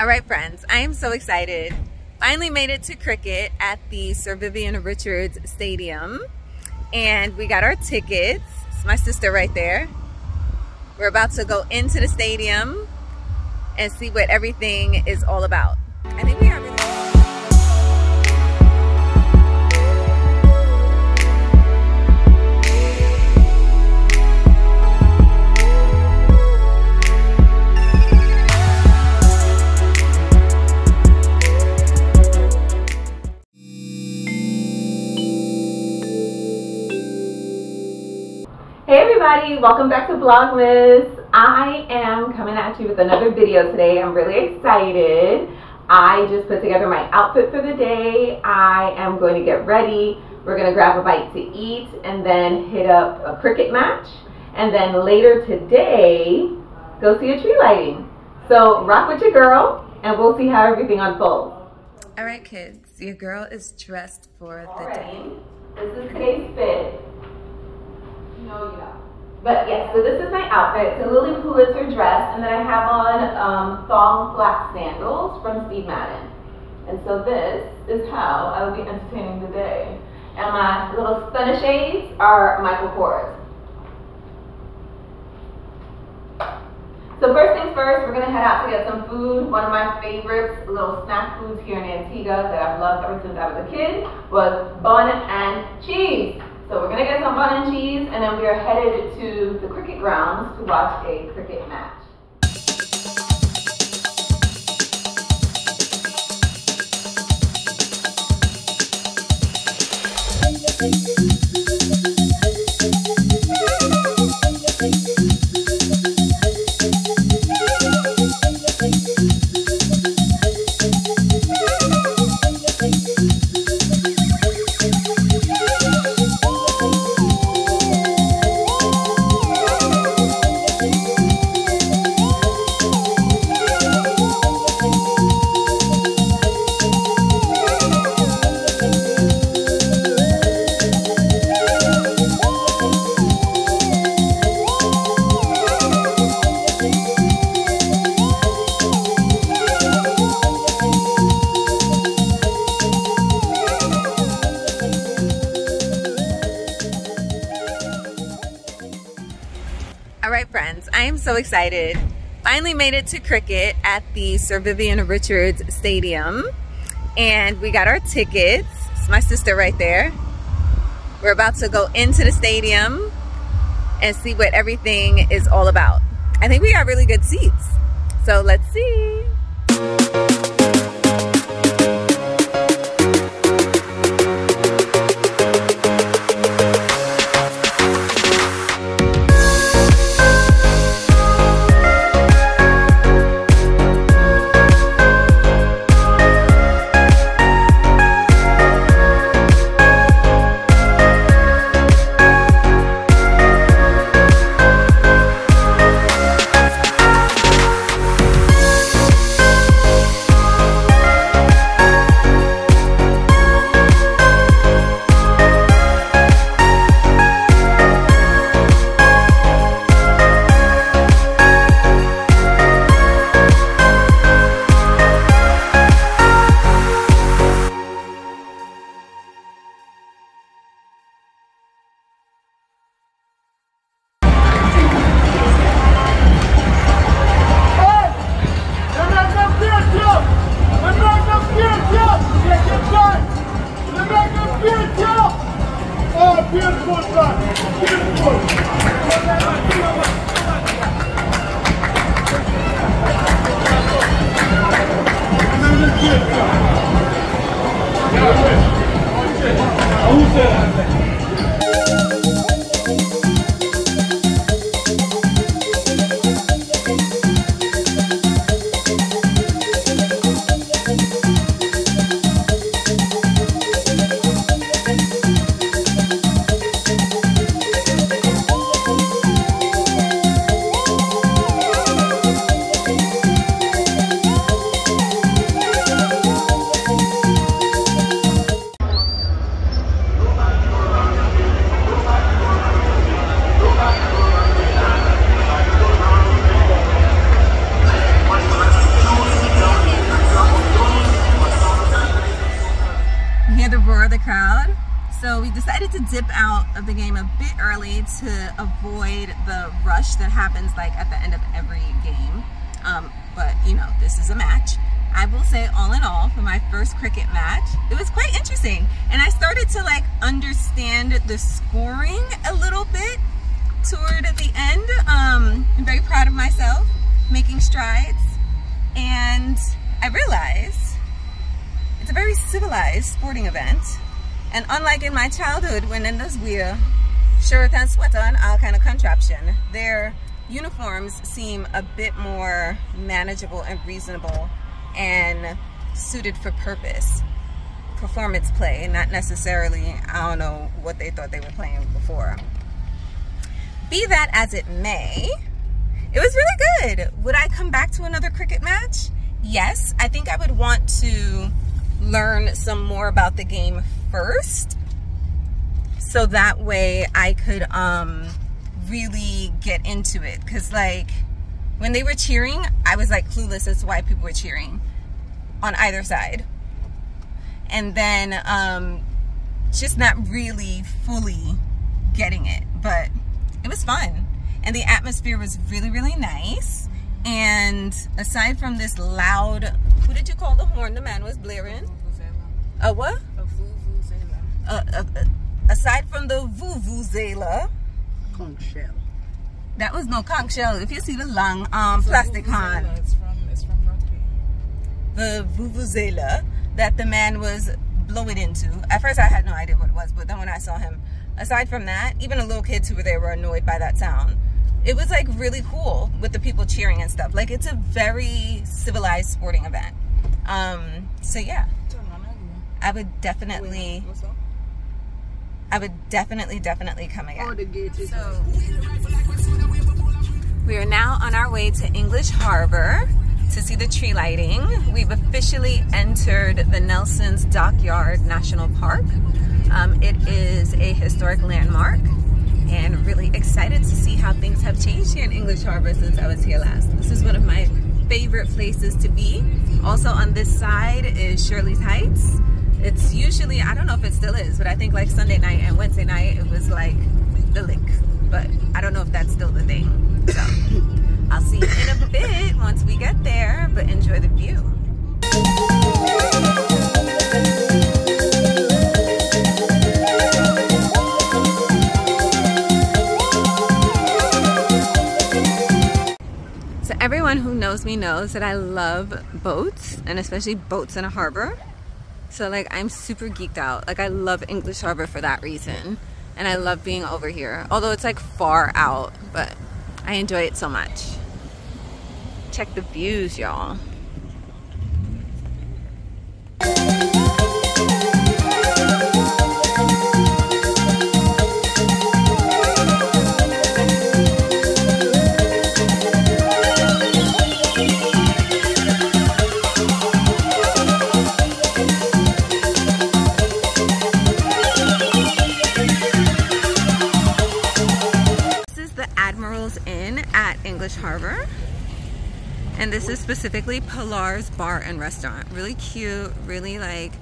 All right, friends, I am so excited. Finally made it to cricket at the Sir Vivian Richards Stadium. And we got our tickets. It's my sister right there. We're about to go into the stadium and see what everything is all about. I think we are welcome back to Vlogmas. I am coming at you with another video today. I'm really excited. I just put together my outfit for the day. I am going to get ready. We're going to grab a bite to eat and then hit up a cricket match. And then later today, go see a tree lighting. So rock with your girl and we'll see how everything unfolds. All right kids, your girl is dressed for the day. This is today's fit. But yes, so this is my outfit. It's a Lilly Pulitzer dress, and then I have on um, thong flat sandals from Steve Madden. And so this is how I will be entertaining the day. And my little stunner shades are Michael Kors. So first things first, we're gonna head out to get some food. One of my favorites, little snack foods here in Antigua that I've loved ever since I was a kid was bun and cheese. So we're gonna get some bun and cheese and then we are headed to the cricket grounds to watch a cricket match. All right, friends, I am so excited. Finally made it to cricket at the Sir Vivian Richards Stadium. And we got our tickets. It's my sister right there. We're about to go into the stadium and see what everything is all about. I think we got really good seats. So let's see. うん。Dip out of the game a bit early to avoid the rush that happens like at the end of every game. Um, but you know, this is a match. I will say all in all, for my first cricket match, it was quite interesting. And I started to like understand the scoring a little bit toward the end. Um, I'm very proud of myself, making strides. And I realized it's a very civilized sporting event. And unlike in my childhood, when in this wear shirt and sweater and all kind of contraption, their uniforms seem a bit more manageable and reasonable and suited for purpose. Performance play, not necessarily, I don't know what they thought they were playing before. Be that as it may, it was really good. Would I come back to another cricket match? Yes, I think I would want to learn some more about the game first. So that way I could um, really get into it. Because like when they were cheering I was like clueless as to why people were cheering on either side. And then um, just not really fully getting it but it was fun. And the atmosphere was really really nice. And aside from this loud who did you call? The horn the man was blaring. A what? Uh, uh, uh, aside from the vuvuzela conch shell. that was no conch shell if you see the long um plastic horn It's from it's from the vuvuzela that the man was blowing into. At first, I had no idea what it was, but then when I saw him, aside from that, even the little kids who were there were annoyed by that sound. It was like really cool with the people cheering and stuff. Like it's a very civilized sporting event. Um, so yeah, Turn on it. I would definitely, I would definitely, definitely come again. Oh, the gate is. So we are now on our way to English Harbor to see the tree lighting. We've officially entered the Nelson's Dockyard National Park. Um, it is a historic landmark and really excited to see how things have changed here in English Harbor since I was here last. This is one of my favorite places to be. Also on this side is Shirley's Heights. It's usually, I don't know if it still is, but I think like Sunday night and Wednesday night it was like the lick. But I don't know if that's still the thing. So I'll see you in a bit once we get there, but enjoy the view. Everyone who knows me knows that I love boats and especially boats in a harbor. So like I'm super geeked out. Like I love English Harbor for that reason. And I love being over here. Although it's like far out, but I enjoy it so much. Check the views, y'all. At English Harbor. And this is specifically Pillars Bar and Restaurant. Really cute, really like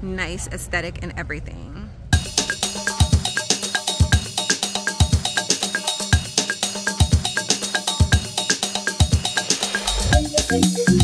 nice aesthetic and everything. It's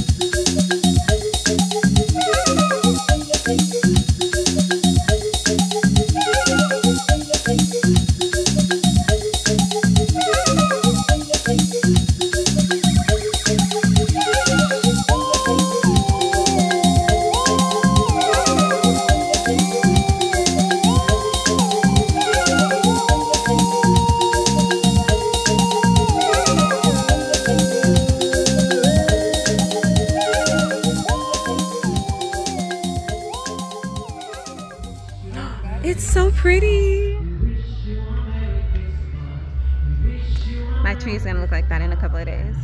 Is gonna look like that in a couple of days.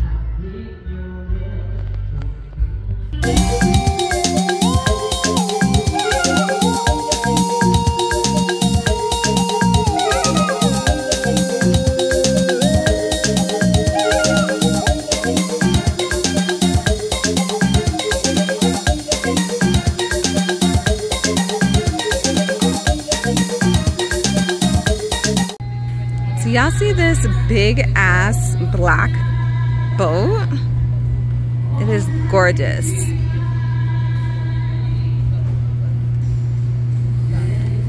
See this big ass black boat? It is gorgeous.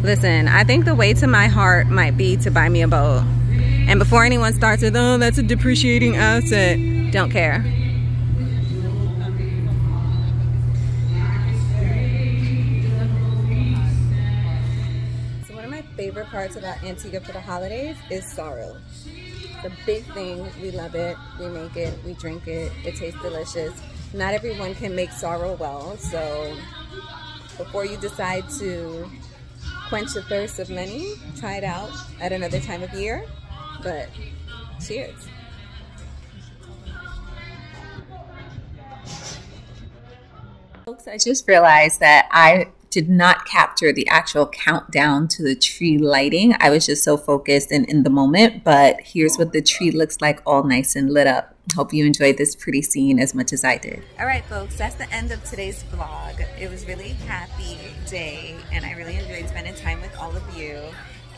Listen, I think the way to my heart might be to buy me a boat. And before anyone starts with, oh, that's a depreciating asset, don't care. Favorite parts about Antigua for the holidays is sorrel. The big thing, we love it, we make it, we drink it, it tastes delicious. Not everyone can make sorrel well, so before you decide to quench the thirst of many. Try it out at another time of year. But cheers. Folks, I just realized that I did not capture the actual countdown to the tree lighting. I was just so focused and in the moment, but here's what the tree looks like all nice and lit up. Hope you enjoyed this pretty scene as much as I did. All right, folks, that's the end of today's vlog. It was really happy day, and I really enjoyed spending time with all of you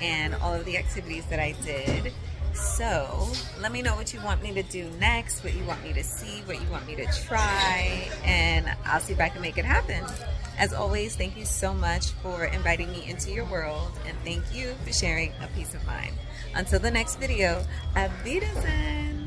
and all of the activities that I did. So let me know what you want me to do next, what you want me to see, what you want me to try, and I'll see if I can make it happen. As always, thank you so much for inviting me into your world, and thank you for sharing a piece of mind. Until the next video, Auf!